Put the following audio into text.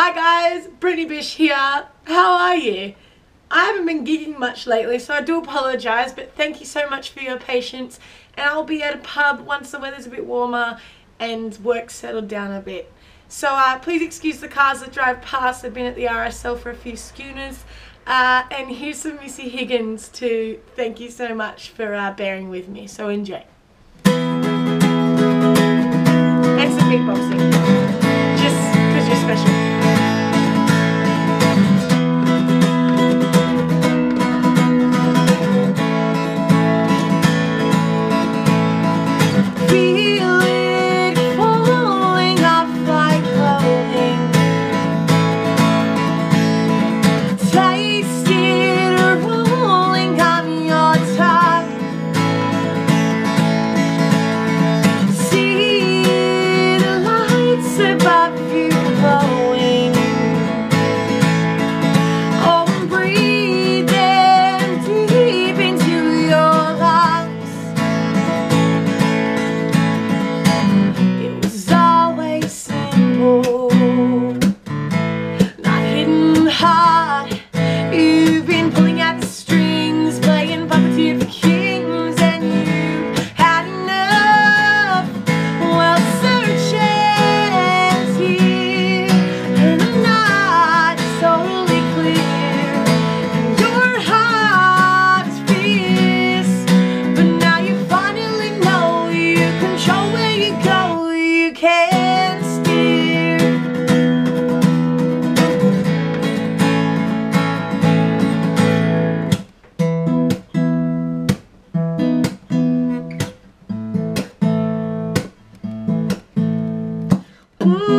Hi guys, Brittany Bish here. How are you? I haven't been gigging much lately, so I do apologise, but thank you so much for your patience. And I'll be at a pub once the weather's a bit warmer and work settled down a bit. So uh, please excuse the cars that drive past. I've been at the RSL for a few schooners. Uh, and here's some Missy Higgins to thank you so much for uh, bearing with me. So enjoy. And some beatboxing. high. Mm.